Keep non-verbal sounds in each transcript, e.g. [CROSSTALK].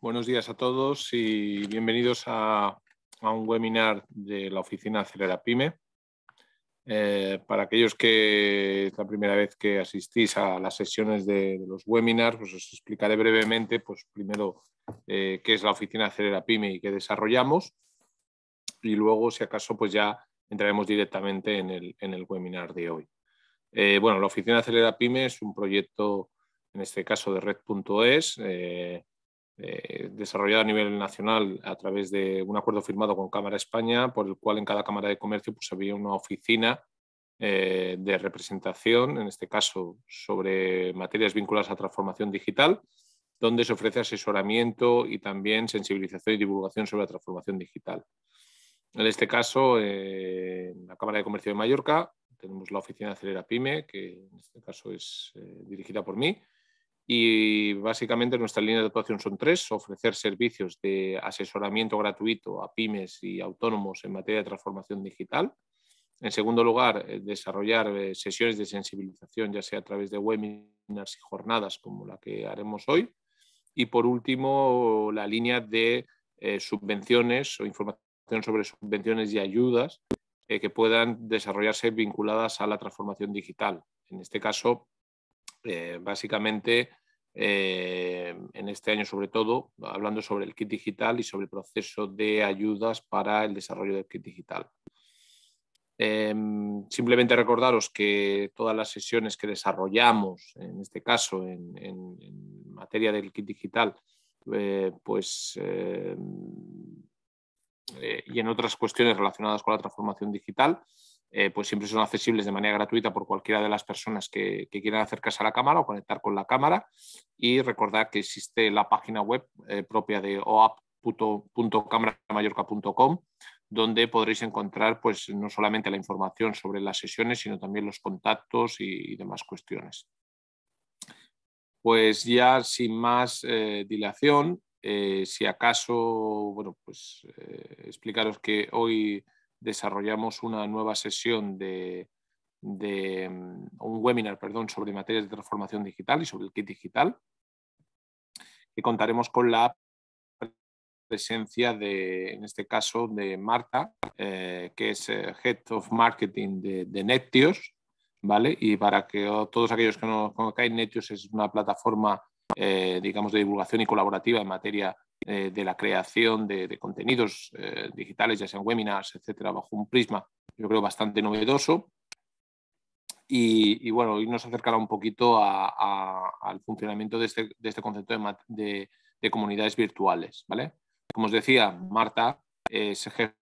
buenos días a todos y bienvenidos a, un webinar de la oficina Acelera Pyme. Eh, para aquellos que es la primera vez que asistís a las sesiones de, los webinars, pues os explicaré brevemente, pues primero eh, qué es la oficina Acelera Pyme y qué desarrollamos y luego, si acaso, pues ya entraremos directamente en el, en el webinar de hoy. Eh, bueno, la oficina Acelera Pyme es un proyecto, en este caso de red.es, desarrollado a nivel nacional a través de un acuerdo firmado con Cámara España, por el cual en cada Cámara de Comercio pues, había una oficina eh, de representación, en este caso sobre materias vinculadas a transformación digital, donde se ofrece asesoramiento y también sensibilización y divulgación sobre la transformación digital. En este caso, eh, en la Cámara de Comercio de Mallorca, tenemos la oficina Acelera Pyme, que en este caso es dirigida por mí, y básicamente nuestra línea de actuación son tres, ofrecer servicios de asesoramiento gratuito a pymes y autónomos en materia de transformación digital. En segundo lugar, eh, desarrollar eh, sesiones de sensibilización, ya sea a través de webinars y jornadas como la que haremos hoy. Y por último, la línea de eh, subvenciones o información sobre subvenciones y ayudas que puedan desarrollarse vinculadas a la transformación digital. En este caso, básicamente eh, en este año sobre todo, hablando sobre el kit digital y sobre el proceso de ayudas para el desarrollo del kit digital. Em, simplemente recordaros que todas las sesiones que desarrollamos, en este caso en, materia del kit digital, eh, pues, em, eh, y en otras cuestiones relacionadas con la transformación digital, eh, pues siempre son accesibles de manera gratuita por cualquiera de las personas que, quieran acercarse a la cámara o conectar con la cámara. Y recordad que existe la página web eh, propia de oap.cámaramayorca.com donde podréis encontrar pues, no solamente la información sobre las sesiones, sino también los contactos y, demás cuestiones. Pues ya sin más eh, dilación, si acaso, bueno, pues explicaros que hoy desarrollamos una nueva sesión de, mm, un webinar perdón, sobre materias de transformación digital y sobre el kit digital. Y contaremos con la presencia de, en este caso, de Marta, eh, que es eh, Head of Marketing de, de Netios, ¿vale? Y para que todos aquellos que no conozcan, Netios es una plataforma, eh, digamos, de divulgación y colaborativa en materia eh, de la creación de, contenidos eh, digitales, ya sean webinars, etcétera, bajo un prisma, yo creo, bastante novedoso. Y, bueno, hoy nos acercará un poquito al funcionamiento de este, este concepto de, comunidades virtuales. ¿vale? Como os decía, Marta es jefe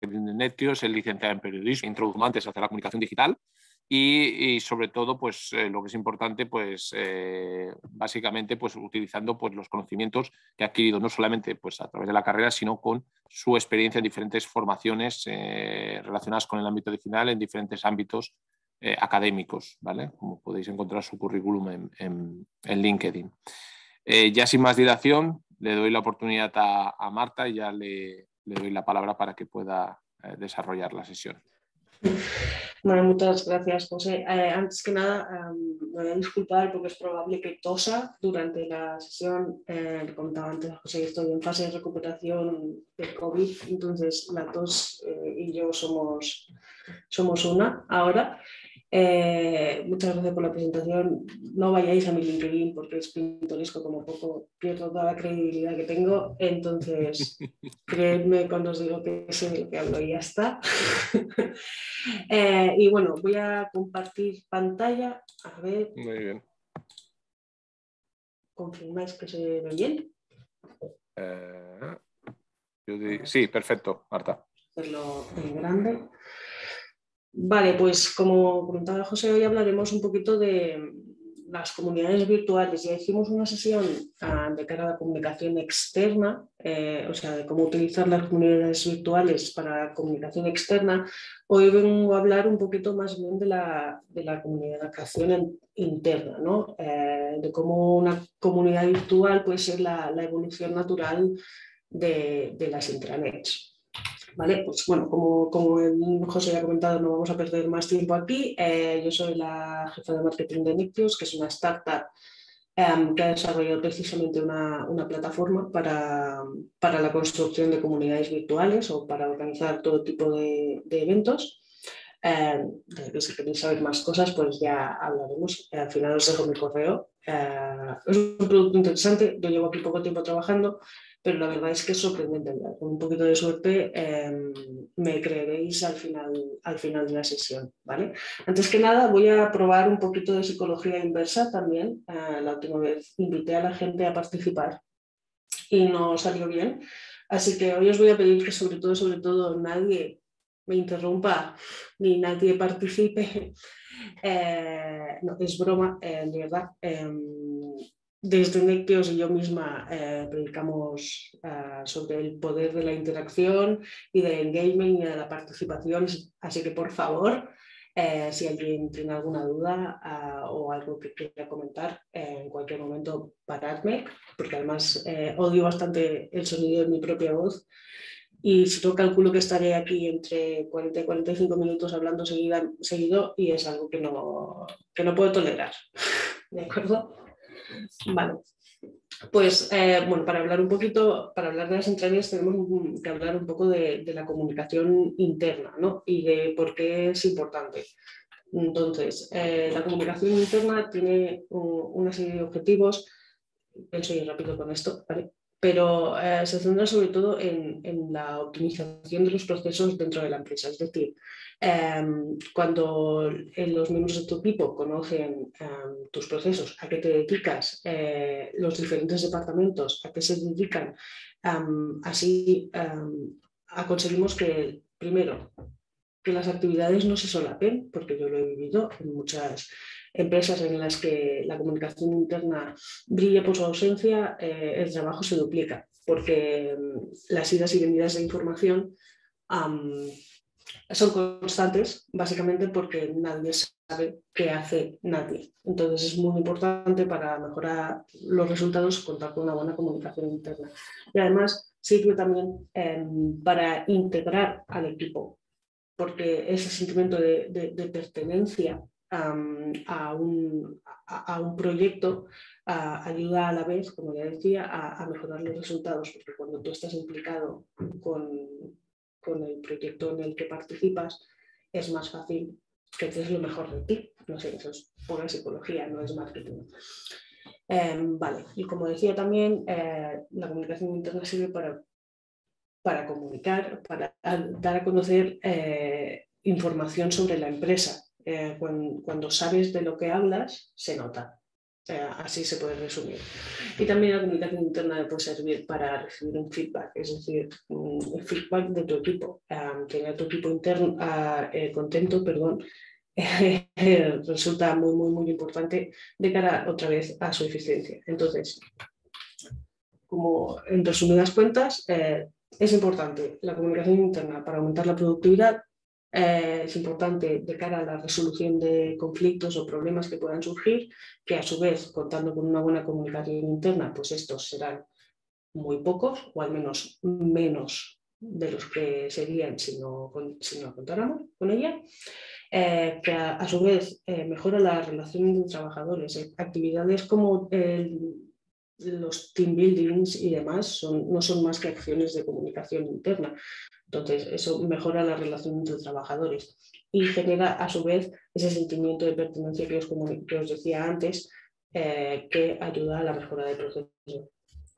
de Netios, es licenciada en periodismo, introdujo antes hacia la comunicación digital y, sobre todo, pues eh, lo que es importante, pues eh, básicamente, pues utilizando pues, los conocimientos que ha adquirido no solamente pues, a través de la carrera, sino con su experiencia en diferentes formaciones eh, relacionadas con el ámbito digital en diferentes ámbitos académicos, ¿vale? Como podéis encontrar su currículum en, LinkedIn. ya sin más dilación, le doy la oportunidad a, Marta y ya le, le, doy la palabra para que pueda desarrollar la sesión. Bueno, muchas gracias, José. Eh, antes que nada, me voy a disculpar porque es probable que tosa durante la sesión. Eh, contaba antes a José estoy en fase de recuperación del COVID, entonces la tos eh, y yo somos, somos una ahora. Eh, muchas gracias por la presentación. No vayáis a mi LinkedIn porque es pintoresco como poco, pierdo toda la credibilidad que tengo. Entonces, [LAUGHS] creedme cuando os digo que sé de lo que hablo y ya está. [LAUGHS] Eh, y bueno, voy a compartir pantalla. A ver. Muy bien. ¿Confirmáis que se ve bien? Eh, sí, perfecto, Marta. Hacerlo en grande. Vale, pues como comentaba José, hoy hablaremos un poquito de las comunidades virtuales. Ya hicimos una sesión ah, de cara a la comunicación externa, eh, o sea, de cómo utilizar las comunidades virtuales para comunicación externa. Hoy vengo a hablar un poquito más bien de la, de la comunicación interna, ¿no? Eh, de cómo una comunidad virtual puede ser la, la evolución natural de, de las intranets. Vale, pues bueno, como, como José ya ha comentado, no vamos a perder más tiempo aquí. Eh, yo soy la jefa de marketing de Nictios, que es una startup em, que ha desarrollado precisamente una, plataforma para, la construcción de comunidades virtuales o para organizar todo tipo de, eventos. Eh, si queréis saber más cosas, pues ya hablaremos. al final os dejo mi correo. Eh, es un producto interesante, yo llevo aquí poco tiempo trabajando, pero la verdad es que es sorprendente. Con un poquito de suerte em, me creeréis al final, al final de la sesión. ¿vale? Antes que nada, voy a probar un poquito de psicología inversa también. Eh, la última vez invité a la gente a participar y no salió bien. Así que hoy os voy a pedir que sobre todo, sobre todo, nadie me interrumpa ni nadie participe. [LAUGHS] Eh, no, es broma, eh, de verdad em, desde Nectios y yo misma eh, predicamos eh, sobre el poder de la interacción y del engagement y de la participación, así que por favor, eh, si alguien tiene alguna duda o algo que quiera comentar, en cualquier momento paradme, porque además odio bastante el sonido de mi propia voz. Y si no, calculo que estaré aquí entre 40 y 45 minutos hablando seguida, seguido y es algo que no, que no puedo tolerar. [LAUGHS] ¿De acuerdo? Vale. Pues eh, bueno, para hablar un poquito, para hablar de las entrañas tenemos que hablar un poco de, la comunicación interna ¿no? y de por qué es importante. Entonces, eh, la comunicación interna tiene una serie de objetivos, pienso ir rápido con esto, ¿vale? Pero eh, se centra sobre todo en, la optimización de los procesos dentro de la empresa. Es decir, em, cuando los miembros de tu equipo conocen em, tus procesos, a qué te dedicas, eh, los diferentes departamentos, a qué se dedican, em, así conseguimos que, primero, que las actividades no se solapen, porque yo lo he vivido en muchas empresas en las que la comunicación interna brilla por su ausencia, eh, el trabajo se duplica, porque mm, las idas y venidas de información son constantes, básicamente porque nadie sabe qué hace nadie. Entonces es muy importante para mejorar los resultados contar con una buena comunicación interna. Y además sirve también em, para integrar al equipo, porque ese sentimiento de pertenencia a, un, a, un, proyecto ayuda a la vez, como ya decía, a, mejorar los resultados, porque cuando tú estás implicado con, con, el proyecto en el que participas, es más fácil que te des lo mejor de ti. No sé, eso es pura psicología, no es marketing. Em, vale, y como decía también, eh, la comunicación interna sirve para, para comunicar, para dar a conocer eh, información sobre la empresa, eh, cuando, sabes de lo que hablas, se nota. así se puede resumir. Y también la comunicación interna puede servir para recibir un feedback, es decir, un feedback de tu equipo. tener tu equipo interno ah, eh, contento, perdón, [LAUGHS] resulta muy, muy, muy importante de cara otra vez a su eficiencia. Entonces, como en resumidas cuentas, eh, es importante la comunicación interna para aumentar la productividad, eh, es importante de cara a la resolución de conflictos o problemas que puedan surgir, que a su vez, contando con una buena comunicación interna, pues estos serán muy pocos o al menos menos de los que serían si no, si no contáramos con ella. Eh, que a, su vez eh, mejora la relación entre trabajadores. Actividades como los team buildings y demás son, no son más que acciones de comunicación interna. Entonces, eso mejora la relación entre trabajadores y genera a su vez ese sentimiento de pertenencia que os, que os decía antes, eh, que ayuda a la mejora del proceso.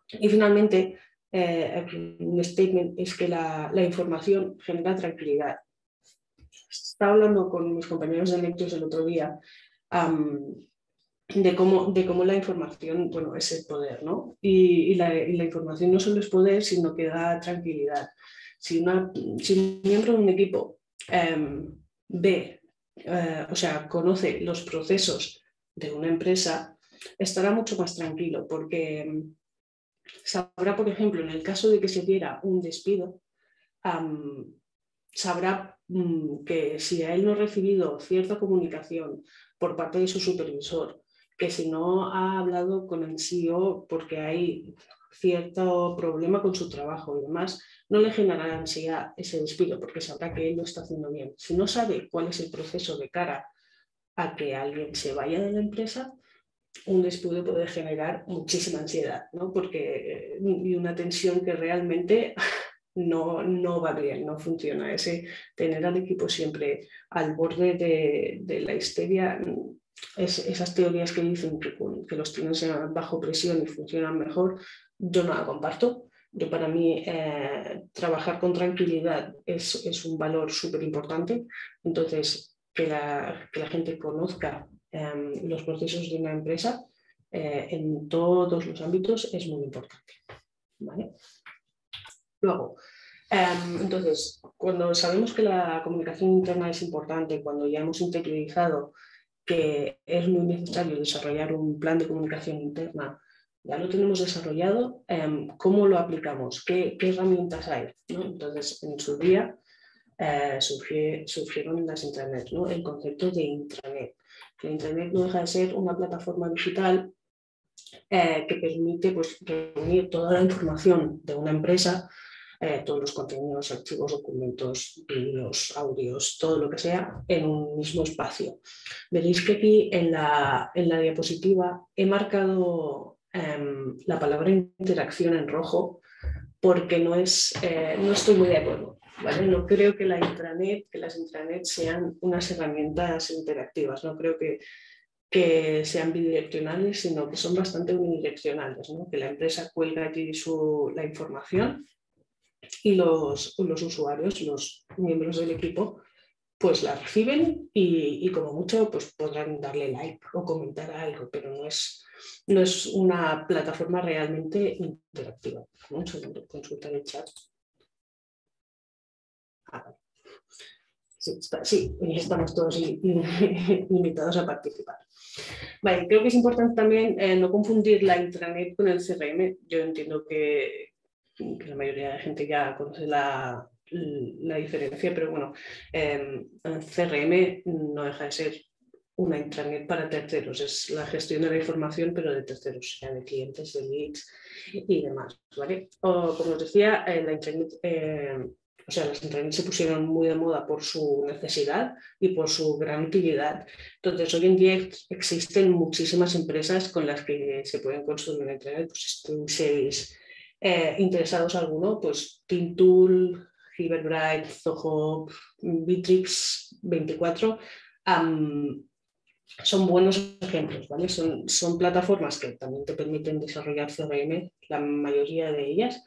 Y finalmente, eh, un statement es que la, información genera tranquilidad. Estaba hablando con mis compañeros de lectores el otro día de, cómo, de cómo la información bueno, es el poder, ¿no? Y, la, y la información no solo es poder, sino que da tranquilidad. Si, un miembro de un equipo em, ve, eh, o sea, conoce los procesos de una empresa, estará mucho más tranquilo porque em, sabrá, por ejemplo, en el caso de que se diera un despido, sabrá mm, que si a él no ha recibido cierta comunicación por parte de su supervisor, que si no ha hablado con el CEO porque hay cierto problema con su trabajo y demás, no le generará ansiedad ese despido porque sabrá que él lo está haciendo bien. Si no sabe cuál es el proceso de cara a que alguien se vaya de la empresa, un despido puede generar muchísima ansiedad, ¿no? Porque, y una tensión que realmente [LAUGHS] no, no va bien, no funciona. Ese tener al equipo siempre al borde de, la histeria, es, esas teorías que dicen que, los tienes bajo presión y funcionan mejor, yo no la comparto. Yo para mí eh, trabajar con tranquilidad es, un valor súper importante. Entonces, que la, que la gente conozca Em, los procesos de una empresa eh, en todos los ámbitos es muy importante. Luego, em, entonces, cuando sabemos que la comunicación interna es importante, cuando ya hemos interiorizado que es muy necesario desarrollar un plan de comunicación interna, ya lo tenemos desarrollado, em, ¿cómo lo aplicamos? ¿Qué, herramientas hay? Entonces, en su día eh, surgieron las intranet, el concepto de intranet que Internet no deja de ser una plataforma digital eh, que permite pues, reunir toda la información de una empresa, eh, todos los contenidos, archivos, documentos, vídeos, audios, todo lo que sea, en un mismo espacio. Veréis que aquí en la, en la diapositiva he marcado em, la palabra interacción en rojo porque no, es, eh, no estoy muy de acuerdo. No creo que la intranet, que las intranet sean unas herramientas interactivas, no creo que, que sean bidireccionales, sino que son bastante unidireccionales, ¿no? que la empresa cuelga allí su, la información y los, los, usuarios, los miembros del equipo, pues la reciben y, y, como mucho pues podrán darle like o comentar algo, pero no es, no es una plataforma realmente interactiva. Un segundo, consultar el chat. Sí, estamos todos [LAUGHS] invitados a participar. Vale, creo que es importante también eh, no confundir la intranet con el CRM. Yo entiendo que, la mayoría de la gente ya conoce la, diferencia, pero bueno, em, CRM no deja de ser una intranet para terceros, es la gestión de la información, pero de terceros, ya de clientes, de leads y demás. ¿vale? O, como os decía, eh, la intranet em, o sea, las intranets se pusieron muy de moda por su necesidad y por su gran utilidad. Entonces, hoy en día existen muchísimas empresas con las que se pueden construir una intranet. Pues si eh, interesados alguno, pues Tintool, Hilberbright, Zoho, Bitrix 24 son buenos ejemplos, ¿vale? Son, son plataformas que también te permiten desarrollar CRM, la mayoría de ellas,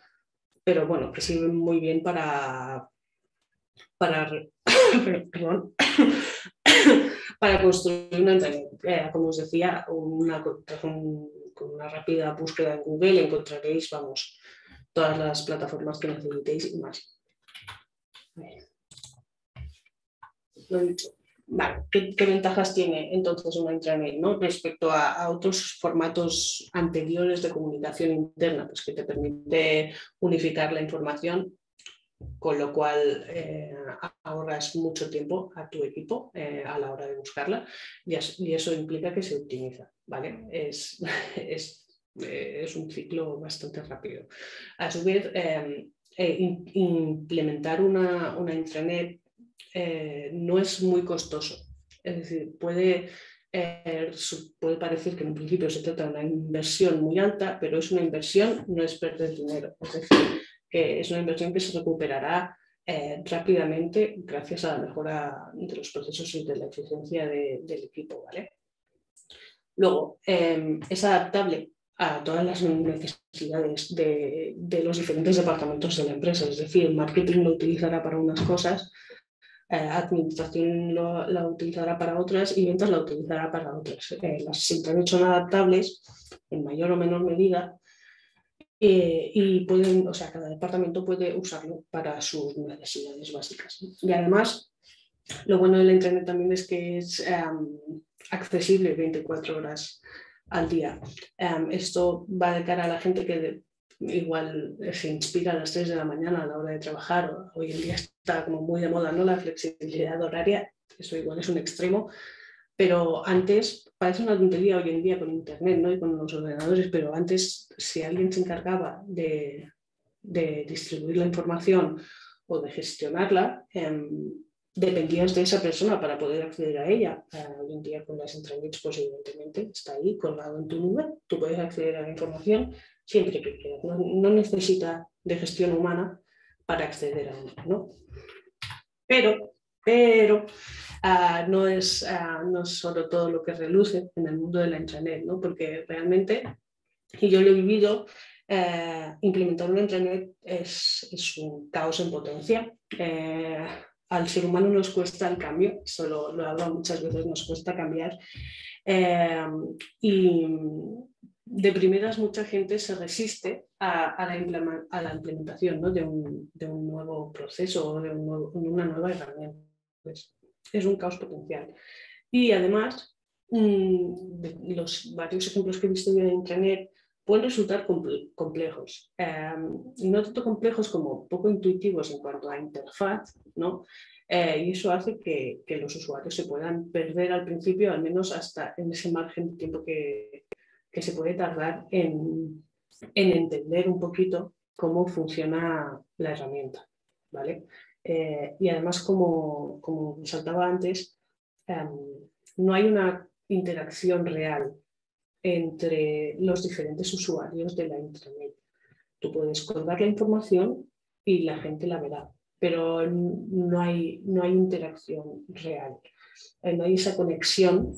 pero bueno, que sirven muy bien para, para, [COUGHS] [COUGHS] para construir una eh, como os decía, una, con, una rápida búsqueda en Google encontraréis, vamos, todas las plataformas que necesitéis y más. Vale, ¿qué, ventajas tiene entonces una intranet ¿no? respecto a, otros formatos anteriores de comunicación interna? Pues que te permite unificar la información, con lo cual eh, ahorras mucho tiempo a tu equipo eh, a la hora de buscarla y, eso implica que se optimiza. ¿vale? Es, [LAUGHS] es, eh, es un ciclo bastante rápido. A su vez, implementar una, una intranet eh, no es muy costoso. Es decir, puede, eh, puede parecer que en un principio se trata de una inversión muy alta, pero es una inversión, no es perder dinero. Es decir, que es una inversión que se recuperará eh, rápidamente gracias a la mejora de los procesos y de la eficiencia del equipo. Luego, es adaptable a todas las necesidades de, de, los diferentes departamentos de la empresa. Es decir, marketing lo utilizará para unas cosas, eh, administración la utilizará para otras y ventas la utilizará para otras. Eh, las siempre son adaptables en mayor o menor medida eh, y pueden, o sea, cada departamento puede usarlo para sus necesidades básicas. Y además, lo bueno de la Internet también es que es accesible 24 horas al día. esto va de cara a la gente que igual se inspira a las 3 de la mañana a la hora de trabajar. Hoy en día está como muy de moda ¿no? la flexibilidad horaria, eso igual es un extremo. Pero antes, parece una tontería hoy en día con Internet ¿no? y con los ordenadores, pero antes si alguien se encargaba de, de distribuir la información o de gestionarla, eh, dependías de esa persona para poder acceder a ella. Hoy en día con las intranets, pues evidentemente está ahí colgado en tu nube, tú puedes acceder a la información siempre que quieras, no, no necesita de gestión humana para acceder a ella. ¿no? Pero, pero uh, no, es, uh, no es solo todo lo que reluce en el mundo de la intranet, ¿no? porque realmente, y yo lo he vivido, eh, implementar una intranet es, es, un caos en potencia. Al ser humano nos cuesta el cambio, eso lo, lo he hablado muchas veces, nos cuesta cambiar. Eh, y de primeras mucha gente se resiste a, la, implementación ¿no? de, un, nuevo proceso o de una nueva herramienta. Pues es un caos potencial. Y además, mmm, los varios ejemplos que he visto en Internet pueden resultar complejos. Y no tanto complejos como poco intuitivos en cuanto a interfaz, ¿no? Eh, y eso hace que, los usuarios se puedan perder al principio, al menos hasta en ese margen de tiempo que, se puede tardar en, en, entender un poquito cómo funciona la herramienta. ¿vale? Eh, y además, como, como saltaba antes, eh, no hay una interacción real entre los diferentes usuarios de la Internet. Tú puedes colgar la información y la gente la verá, pero no hay, no hay interacción real. Eh, no hay esa conexión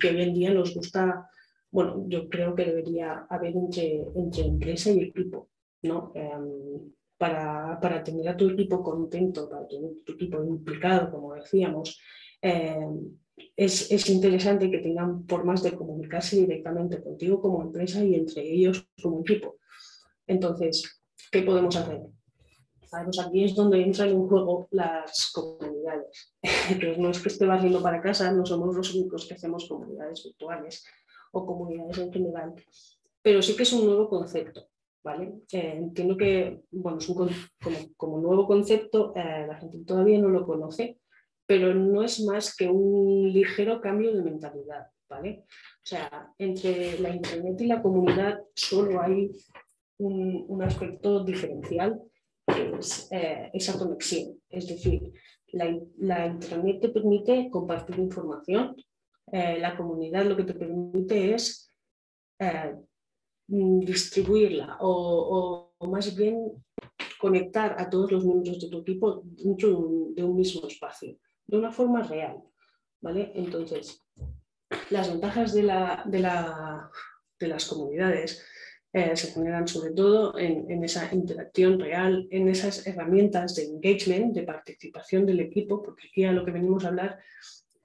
que hoy en día nos gusta, bueno, yo creo que debería haber entre, entre empresa y equipo, ¿no? Um, para, para, tener a tu equipo contento, para tener a tu equipo implicado, como decíamos, eh, es, es, interesante que tengan formas de comunicarse directamente contigo como empresa y entre ellos como equipo. Entonces, ¿qué podemos hacer? Pues aquí es donde entran en juego las comunidades. [LAUGHS] Entonces, no es que esté barriendo para casa, no somos los únicos que hacemos comunidades virtuales o comunidades en general, pero sí que es un nuevo concepto. ¿vale? Eh, entiendo que bueno, es un, como, como, nuevo concepto, eh, la gente todavía no lo conoce, pero no es más que un ligero cambio de mentalidad, ¿vale? O sea, entre la Internet y la comunidad solo hay un, aspecto diferencial, que es eh, esa conexión. Es decir, la, la, Internet te permite compartir información, eh, la comunidad lo que te permite es eh, distribuirla o, o, más bien conectar a todos los miembros de tu equipo dentro de un mismo espacio de una forma real. ¿vale? Entonces, las ventajas de, la, de, la, de las comunidades eh, se generan sobre todo en, en, esa interacción real, en esas herramientas de engagement, de participación del equipo, porque aquí a lo que venimos a hablar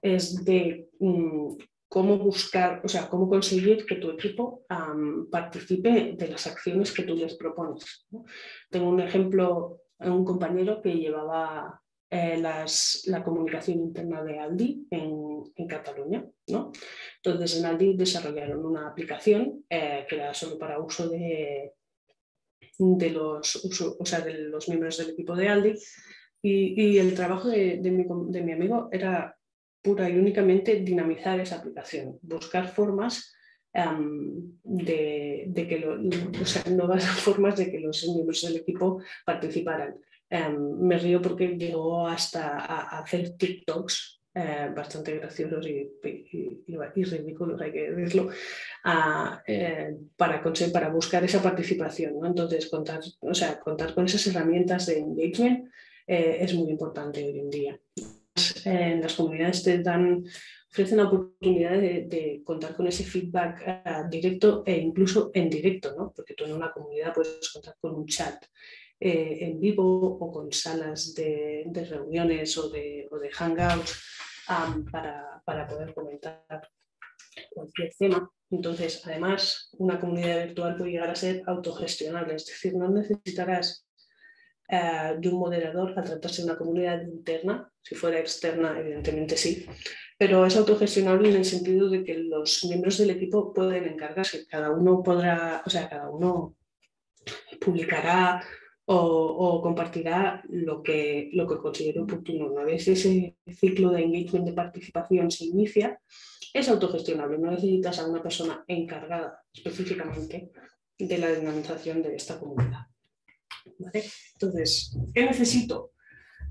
es de um, cómo buscar, o sea, cómo conseguir que tu equipo participe de las acciones que tú les propones. Tengo un ejemplo, un compañero que llevaba eh, las, la comunicación interna de Aldi en, en Cataluña. ¿no? Entonces en Aldi desarrollaron una aplicación eh, que era solo para uso de, de, los, o sea, de los miembros del equipo de Aldi y, y el trabajo de, de, mi, de mi amigo era pura y únicamente dinamizar esa aplicación, buscar formas de, de, que o sea, nuevas [LAUGHS] formas de que los miembros del equipo participaran. Um, me río porque llegó hasta a, hacer TikToks eh, bastante graciosos y, ridículos, hay que decirlo, a, eh, para, buscar esa participación. Entonces, contar, o sea, contar con esas herramientas de engagement eh, es muy importante hoy en día. Las comunidades te dan, ofrecen la oportunidad de, contar con ese feedback uh, directo e incluso en directo, ¿no? porque tú en una comunidad puedes contar con un chat eh, en vivo o con salas de, reuniones o de, hangouts para, poder comentar cualquier tema. Entonces, además, una comunidad virtual puede llegar a ser autogestionable, es decir, no necesitarás uh, de un moderador al tratarse de una comunidad interna, si fuera externa, evidentemente sí, pero es autogestionable en el sentido de que los miembros del equipo pueden encargarse, cada uno podrá, o sea, cada uno publicará o, compartirá lo que, lo que considere oportuno. Una vez ese ciclo de engagement de participación se inicia, es autogestionable, no necesitas a una persona encargada específicamente de la dinamización de esta comunidad. Entonces, ¿qué necesito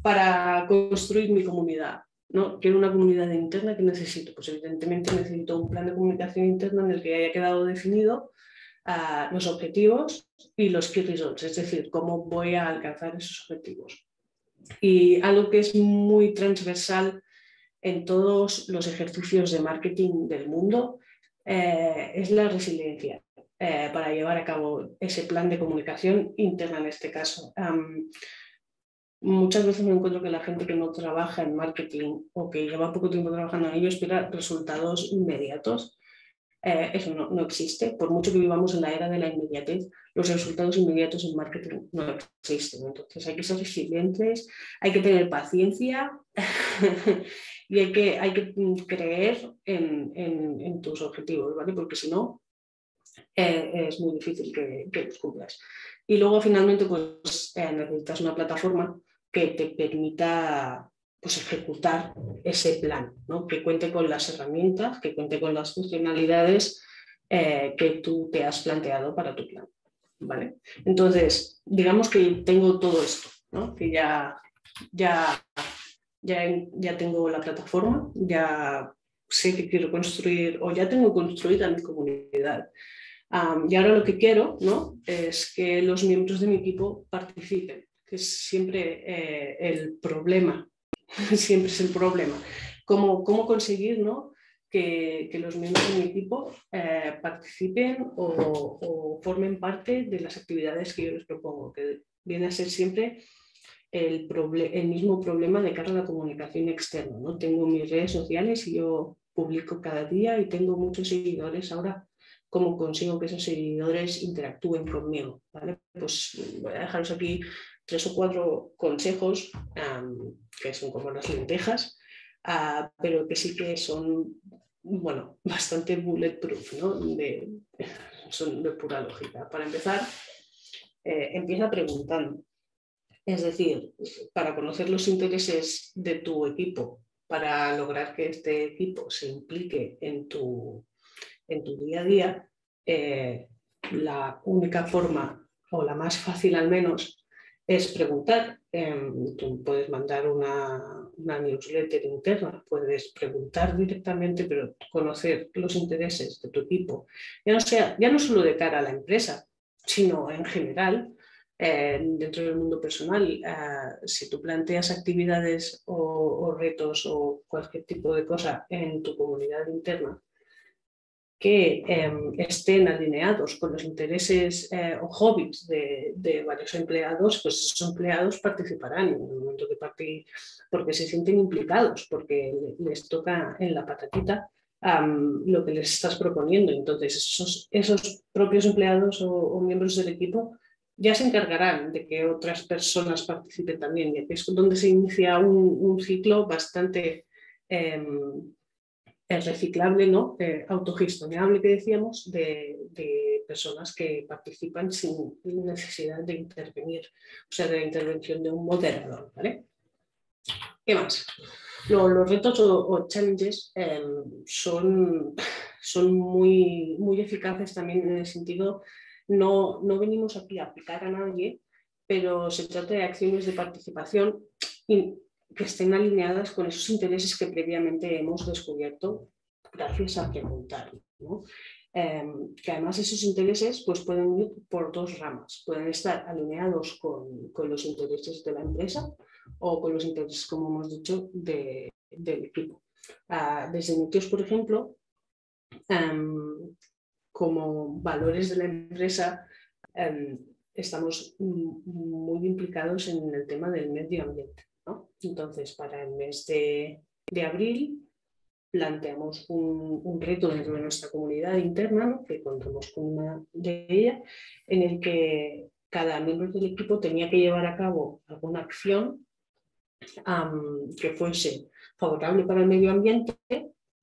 para construir mi comunidad? ¿no? Quiero una comunidad interna, ¿qué necesito? Pues evidentemente necesito un plan de comunicación interna en el que haya quedado definido los objetivos y los key results, es decir, cómo voy a alcanzar esos objetivos. Y algo que es muy transversal en todos los ejercicios de marketing del mundo eh, es la resiliencia eh, para llevar a cabo ese plan de comunicación interna en este caso. muchas veces me encuentro que la gente que no trabaja en marketing o que lleva poco tiempo trabajando en ello espera resultados inmediatos. Eh, eso no, no, existe. Por mucho que vivamos en la era de la inmediatez, los resultados inmediatos en marketing no existen. Entonces hay que ser resilientes, hay que tener paciencia [LAUGHS] y hay que, hay que creer en, en, tus objetivos, ¿vale? Porque si no, eh, es muy difícil que, que, los cumplas. Y luego finalmente pues, eh, necesitas una plataforma que te permita pues, ejecutar ese plan, ¿no? que cuente con las herramientas, que cuente con las funcionalidades eh, que tú te has planteado para tu plan. ¿vale? Entonces, digamos que tengo todo esto, ¿no? que ya, ya ya, ya tengo la plataforma, ya sé que quiero construir o ya tengo construida mi comunidad. y ahora lo que quiero ¿no? es que los miembros de mi equipo participen, que es siempre eh, el problema, [LAUGHS] siempre es el problema. ¿Cómo, cómo conseguir ¿no? que, que, los miembros de mi equipo eh, participen o, o, formen parte de las actividades que yo les propongo? Que viene a ser siempre el, el, mismo problema de cara a la comunicación externa. ¿no? Tengo mis redes sociales y yo publico cada día y tengo muchos seguidores. Ahora, ¿cómo consigo que esos seguidores interactúen conmigo? ¿vale? Pues voy a dejaros aquí tres o cuatro consejos que son como las lentejas, uh, pero que sí que son bueno, [LAUGHS] bastante bulletproof, ¿no? de, son de pura lógica. Para empezar, eh, empieza preguntando. Es decir, para conocer los intereses de tu equipo, para lograr que este equipo se implique en tu, en tu día a día, eh, la única forma, o la más fácil al menos, es preguntar. Em, tú puedes mandar una, una, newsletter interna, puedes preguntar directamente, pero conocer los intereses de tu equipo, ya no, sea, ya no solo de cara a la empresa, sino en general, eh, dentro del mundo personal, eh, si tú planteas actividades o, retos o cualquier tipo de cosa en tu comunidad interna que em, estén alineados con los intereses eh, o hobbies de, varios empleados, pues esos empleados participarán en el momento que participen porque se sienten implicados, porque les toca en la patatita lo que les estás proponiendo. Entonces, esos, esos propios empleados o miembros del equipo ya se encargarán de que otras personas participen también, y es donde se inicia un, ciclo bastante em, reciclable, ¿no? Eh, autogestionable que decíamos, de, personas que participan sin necesidad de intervenir, o sea, de la intervención de un moderador. ¿vale? ¿Qué más? los retos o, challenges em, son, son muy, muy eficaces también en el sentido no, no venimos aquí a aplicar a nadie, pero se trata de acciones de participación que estén alineadas con esos intereses que previamente hemos descubierto gracias a preguntar. Em, que además esos intereses pues, pueden ir por dos ramas. Pueden estar alineados con, los intereses de la empresa o con los intereses, como hemos dicho, del equipo. Ah, desde Nitios, por ejemplo, em, como valores de la empresa em, estamos muy implicados en el tema del medio ambiente. Entonces, para el mes de, abril planteamos un, reto dentro de nuestra comunidad interna, que contamos con una de ellas, en el que cada miembro del equipo tenía que llevar a cabo alguna acción que fuese favorable para el medio ambiente,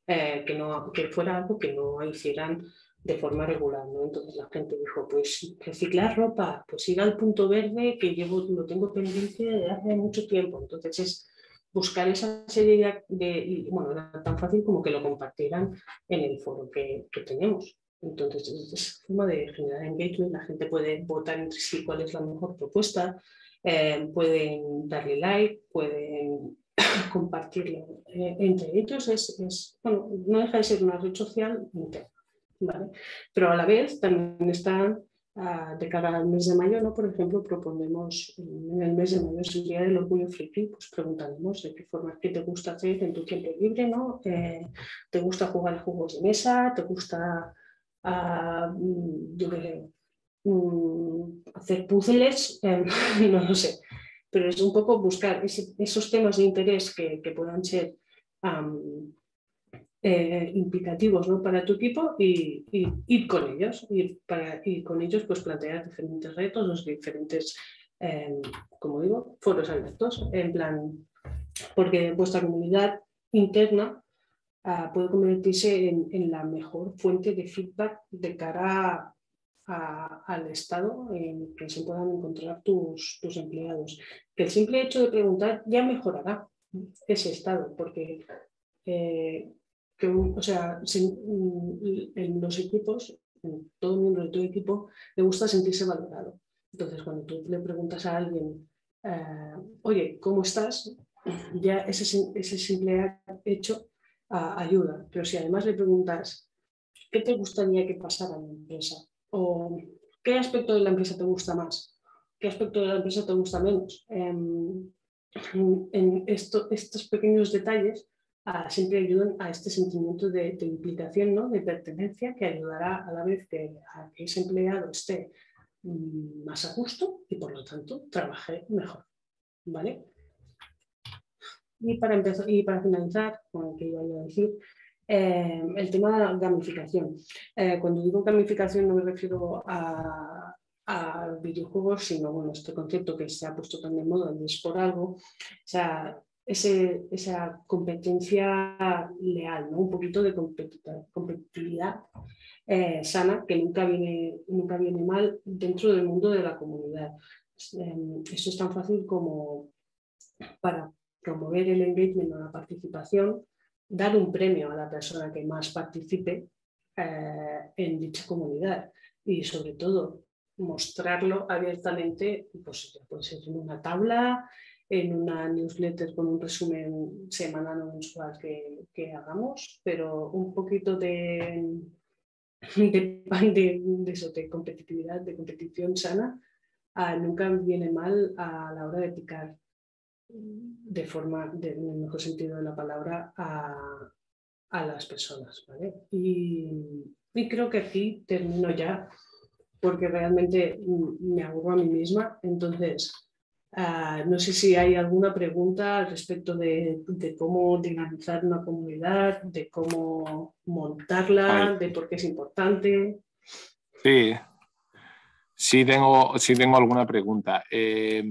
eh, que, no, que fuera algo que no hicieran de forma regular. ¿no? Entonces la gente dijo, pues reciclar ropa, pues ir al punto verde que llevo, lo tengo pendiente de hace mucho tiempo. Entonces es buscar esa serie de, bueno, era tan fácil como que lo compartieran en el foro que, que tenemos. Entonces, es forma de generar engagement, la gente puede votar entre sí cuál es la mejor propuesta, eh, pueden darle like, pueden [COUGHS] compartirlo eh, entre ellos. Es, es, bueno, no deja de ser una red social interna, ¿vale? Pero a la vez también están de cara al mes de mayo, ¿no? por ejemplo, proponemos en el mes de mayo, es el Día del Orgullo Friki, pues preguntaremos de qué forma, qué te gusta hacer en tu tiempo libre, ¿no? Eh, ¿Te gusta jugar a juegos de mesa? ¿Te gusta mm, yo mm, hacer puzzles? Eh, [LAUGHS] no lo sé, pero es un poco buscar esos temas de interés que, que puedan ser eh, implicativos ¿no? para tu equipo y, ir con ellos. Y, para, y con ellos pues plantear diferentes retos, los diferentes, em, como digo, foros abiertos, en plan, porque vuestra comunidad interna ah, puede convertirse en, la mejor fuente de feedback de cara al estado en que se puedan encontrar tus, tus empleados. Que el simple hecho de preguntar ya mejorará ese estado, porque eh, que, o sea, mm, en los equipos, en todo miembro de tu equipo, le gusta sentirse valorado. Entonces, cuando tú le preguntas a alguien, eh, oye, ¿cómo estás? Ya ese, ese simple hecho ayuda. Pero si además le preguntas, ¿qué te gustaría que pasara en la empresa? ¿O qué aspecto de la empresa te gusta más? ¿Qué aspecto de la empresa te gusta menos? Em, en estos pequeños detalles siempre ayudan a este sentimiento de, implicación, ¿no? de pertenencia, que ayudará a la vez que, a que ese empleado esté mm, más a gusto y por lo tanto trabaje mejor. ¿vale? Y, para empezar, y para finalizar, con que iba a decir, eh, el tema de gamificación. Eh, cuando digo gamificación no me refiero a, a videojuegos, sino bueno, este concepto que se ha puesto también de moda, es por algo. O sea, esa competencia leal, ¿no? un poquito de competitividad eh, sana que nunca viene, nunca viene mal dentro del mundo de la comunidad. Em, eso es tan fácil como para promover el engagement o la participación, dar un premio a la persona que más participe eh, en dicha comunidad y sobre todo mostrarlo abiertamente, pues puede ser en una tabla, en una newsletter con un resumen semanal o mensual que, que hagamos, pero un poquito de, de, de, de, eso, de competitividad, de competición sana, ah, nunca viene mal a la hora de picar de forma, de, en el mejor sentido de la palabra, a, a las personas. ¿vale? Y, y creo que aquí termino ya, porque realmente me aburro a mí misma. Entonces, Ah, no sé si hay alguna pregunta al respecto de, cómo dinamizar una comunidad, de cómo montarla, de por qué es importante. Sí, sí tengo, sí tengo alguna pregunta. Eh,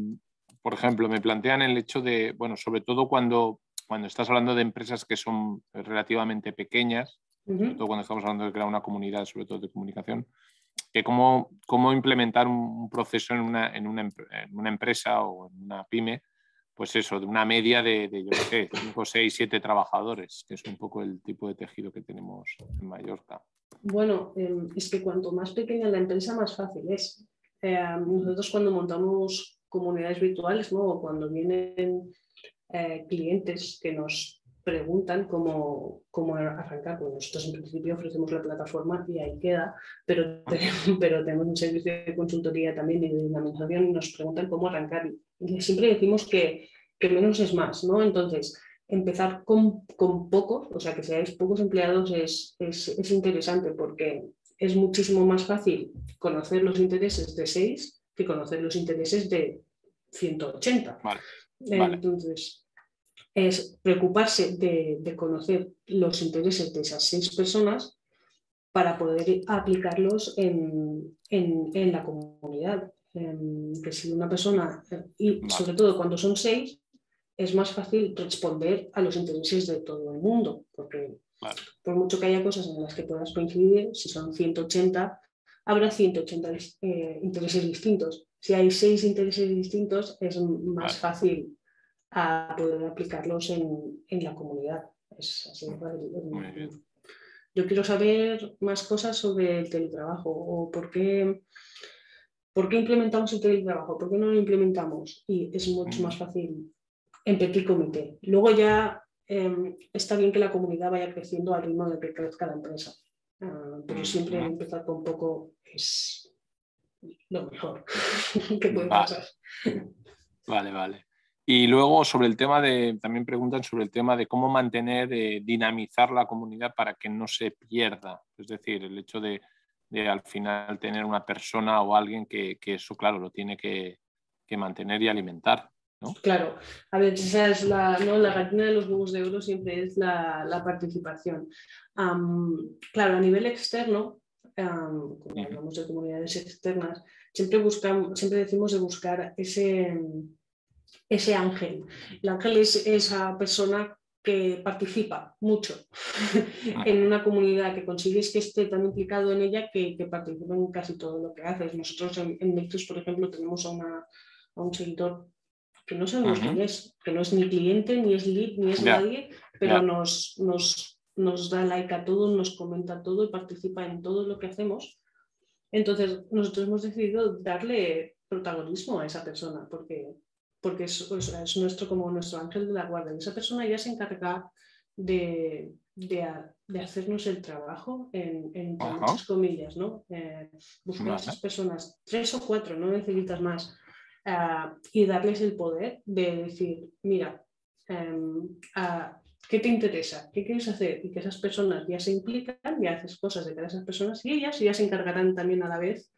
por ejemplo, me plantean el hecho de, bueno, sobre todo cuando, cuando estás hablando de empresas que son relativamente pequeñas, sobre todo cuando estamos hablando de crear una comunidad, sobre todo de comunicación, que cómo, cómo implementar un proceso en una, en, una, en una, empresa o en una pyme, pues eso, de una media de, de yo sé, 5, 6, 7 trabajadores, que es un poco el tipo de tejido que tenemos en Mallorca. Bueno, em, es que cuanto más pequeña la empresa, más fácil es. Eh, nosotros cuando montamos comunidades virtuales, ¿no? o cuando vienen eh, clientes que nos preguntan cómo, cómo arrancar. Pues nosotros en principio ofrecemos la plataforma y ahí queda, pero, [LAUGHS] pero tenemos un servicio de consultoría también y de dinamización y nos preguntan cómo arrancar. Y siempre decimos que, que menos es más, ¿no? Entonces, empezar con, con, pocos, o sea, que seáis pocos empleados es, es, es, interesante porque es muchísimo más fácil conocer los intereses de seis que conocer los intereses de 180. Vale. Entonces, es preocuparse de, conocer los intereses de esas seis personas para poder aplicarlos en, la comunidad. que si una persona, y sobre todo cuando son seis, es más fácil responder a los intereses de todo el mundo, porque Por mucho que haya cosas en las que puedas coincidir, si son 180, habrá 180 eh, intereses distintos. Si hay seis intereses distintos, es más fácil a poder aplicarlos en, en la comunidad. Es así Yo quiero saber más cosas sobre el teletrabajo o por qué, por qué implementamos el teletrabajo, por qué no lo implementamos. Y es mucho más fácil en petit comité. Luego ya em, está bien que la comunidad vaya creciendo al ritmo de que crezca la empresa. Ah, pero siempre empezar con poco es lo mejor [LAUGHS] que puede pasar. Vale, vale. Y luego sobre el tema de, también preguntan sobre el tema de cómo mantener, eh, dinamizar la comunidad para que no se pierda. Es decir, el hecho de, al final tener una persona o alguien que, eso, claro, lo tiene que, mantener y alimentar. ¿no? Claro, a ver, esa es la, ¿no? la gallina de los huevos de oro siempre es la, participación. claro, a nivel externo, cuando hablamos de comunidades externas, siempre, buscamos, siempre decimos de buscar ese ese ángel. El ángel es esa persona que participa mucho ah. en una comunidad, que consigues que esté tan implicado en ella que, que participe en casi todo lo que haces. Nosotros en, en por ejemplo, tenemos a, un seguidor que no sabemos quién es, que no es ni cliente, ni es lead, ni es nadie, pero nos, nos, nos da like a todo, nos comenta todo y participa en todo lo que hacemos. Entonces, nosotros hemos decidido darle protagonismo a esa persona, porque porque es, es, nuestro, como nuestro ángel de la guardia. esa persona ya se encarga de, de, hacernos el trabajo, en, en muchas comillas, ¿no? Eh, buscar a esas personas, tres o cuatro, no necesitas más, uh, y darles el poder de decir, mira, uh, ¿qué te interesa? ¿Qué quieres hacer? Y que esas personas ya se implican, y haces cosas de cada esas personas y ellas ya se encargarán también a la vez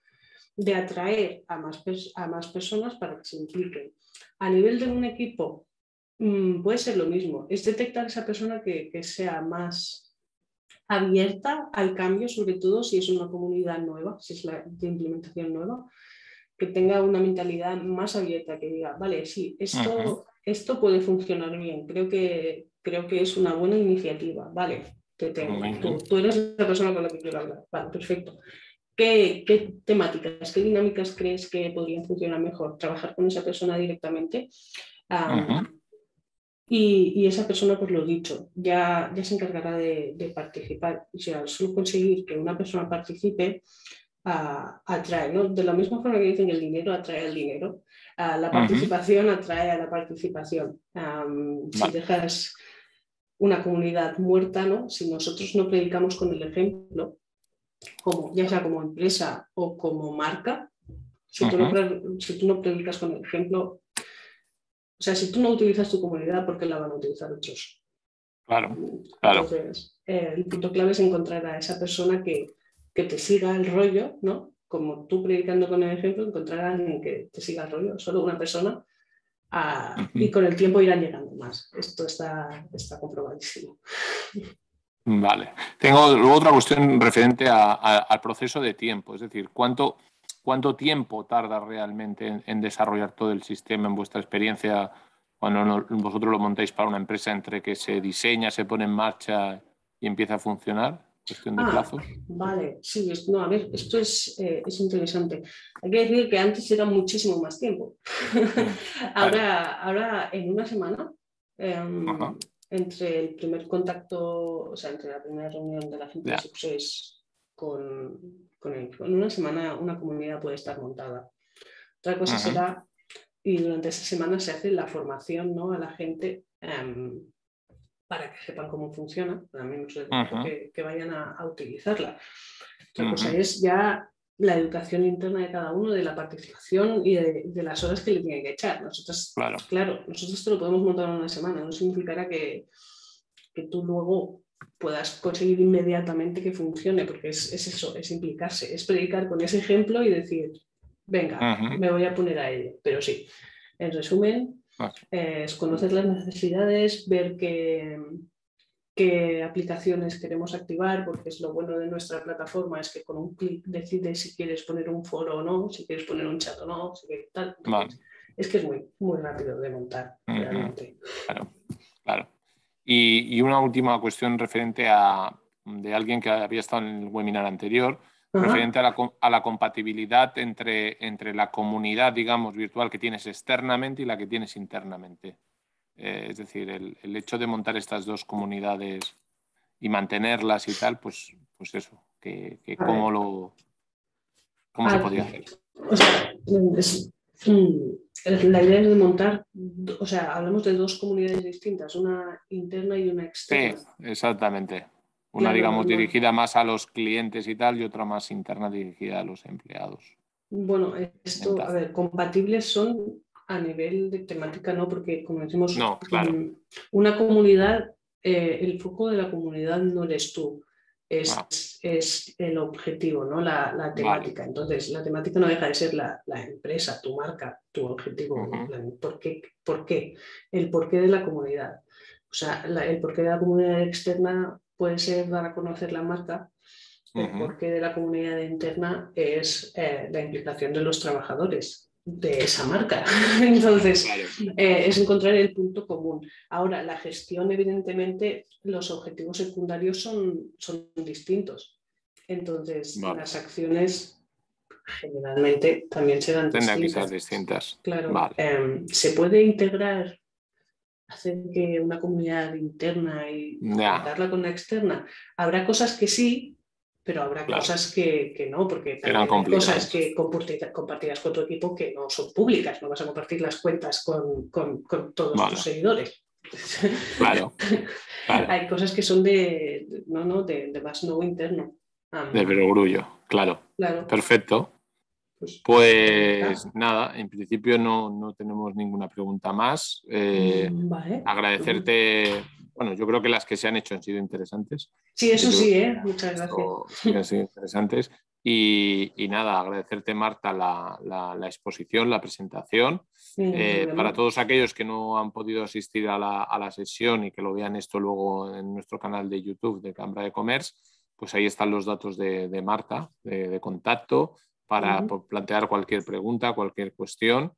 de atraer a más, a más personas para que se impliquen a nivel de un equipo mm, puede ser lo mismo, es detectar esa persona que, sea más abierta al cambio, sobre todo si es una comunidad nueva, si es la de implementación nueva, que tenga una mentalidad más abierta, que diga, vale, sí, esto, esto puede funcionar bien, creo que, creo que es una buena iniciativa, vale, te tengo, tú, eres la persona con la que quiero hablar, vale, perfecto. ¿Qué, temáticas, qué dinámicas crees que podrían funcionar mejor? Trabajar con esa persona directamente. y, esa persona, pues lo dicho, ya, ya se encargará de, participar. O sea, solo conseguir que una persona participe atrae, ¿no? De la misma forma que dicen el dinero atrae el dinero, la participación atrae a la participación. Si dejas una comunidad muerta, ¿no? Si nosotros no predicamos con el ejemplo, como, ya sea como empresa o como marca, si, tú no, si tú no predicas con el ejemplo, o sea, si tú no utilizas tu comunidad, ¿por qué la van a utilizar otros? Claro, claro. Entonces, eh, el punto clave es encontrar a esa persona que, que, te siga el rollo, ¿no? Como tú predicando con el ejemplo, encontrar a alguien que te siga el rollo, solo una persona, y con el tiempo irán llegando más. Esto está, está comprobadísimo. [LAUGHS] Vale. Tengo luego otra cuestión referente al proceso de tiempo, es decir, ¿cuánto, cuánto tiempo tarda realmente en, desarrollar todo el sistema en vuestra experiencia cuando vosotros lo montáis para una empresa entre que se diseña, se pone en marcha y empieza a funcionar? Cuestión de ah, plazos. Vale, sí, no, a ver, esto es, eh, es, interesante. Hay que decir que antes era muchísimo más tiempo. [LAUGHS] ahora, ahora, en una semana, em, entre el primer contacto, o sea, entre la primera reunión de la gente de success con, con En una semana una comunidad puede estar montada. Otra cosa será, y durante esa semana se hace la formación ¿no? a la gente em, para que sepan cómo funciona, también que, que, vayan a, a utilizarla. Otra cosa es ya la educación interna de cada uno, de la participación y de, las horas que le tiene que echar. Nosotros, claro. claro, nosotros esto lo podemos montar en una semana, no significará que, que tú luego puedas conseguir inmediatamente que funcione, porque es, eso, es implicarse, es predicar con ese ejemplo y decir, venga, me voy a poner a ello. Pero sí, en resumen, es conocer las necesidades, ver que, qué aplicaciones queremos activar, porque es lo bueno de nuestra plataforma, es que con un clic decides si quieres poner un foro o no, si quieres poner un chat o no, si tal. Es que es muy, muy rápido de montar, realmente. Claro, claro. Y, una última cuestión referente a de alguien que había estado en el webinar anterior, referente a la, a la, compatibilidad entre, entre la comunidad, digamos, virtual que tienes externamente y la que tienes internamente. Eh, es decir, el, el, hecho de montar estas dos comunidades y mantenerlas y tal, pues, pues eso, que, que cómo lo cómo se podría hacer. O sea, la idea es de montar, o sea, hablamos de dos comunidades distintas, una interna y una externa. Sí, exactamente. Una, digamos, dirigida más a los clientes y tal, y otra más interna dirigida a los empleados. Bueno, esto, a ver, compatibles son a nivel de temática, no, porque como decimos, no, claro. una comunidad, eh, el foco de la comunidad no eres tú, es, es el objetivo, ¿no? la, temática. Entonces, la temática no deja de ser la, empresa, tu marca, tu objetivo. ¿Por, qué, ¿Por qué? El porqué de la comunidad. O sea, el porqué de la comunidad externa puede ser dar a conocer la marca. El porqué de la comunidad interna es eh, la implicación de los trabajadores de esa marca. [LAUGHS] Entonces, eh, es encontrar el punto común. Ahora, la gestión, evidentemente, los objetivos secundarios son, son distintos. Entonces, las acciones generalmente también serán Tendrán distintas. distintas. Claro. Em, se puede integrar, hacer que una comunidad interna y darla con la externa. Habrá cosas que sí, pero habrá cosas que, no, porque hay cosas que compartirás con tu equipo que no son públicas, no vas a compartir las cuentas con, todos tus seguidores. Claro. [LAUGHS] hay cosas que son de, no, no, de, más nuevo interno. Ah, de perogrullo, claro. claro. Perfecto. Pues, pues nada, en principio no, tenemos ninguna pregunta más. Eh, mm, agradecerte bueno, yo creo que las que se han hecho han sido interesantes. Sí, eso sí, ¿eh? muchas gracias. han sido interesantes. Y, nada, agradecerte, Marta, la, exposición, la presentación. Eh, para todos aquellos que no han podido asistir a la, sesión y que lo vean esto luego en nuestro canal de YouTube de Cámara de Comercio, pues ahí están los datos de, Marta, de, contacto, para plantear cualquier pregunta, cualquier cuestión.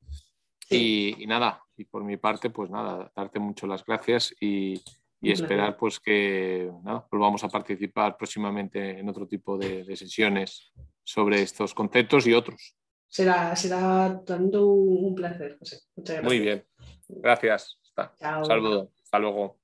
Y, y, nada, y por mi parte, pues nada, darte mucho las gracias y, y esperar pues que volvamos a participar próximamente en otro tipo de, sesiones sobre estos conceptos y otros. Será, será tanto un placer, José. Muy bien. Gracias. Hasta. Saludo. Hasta luego.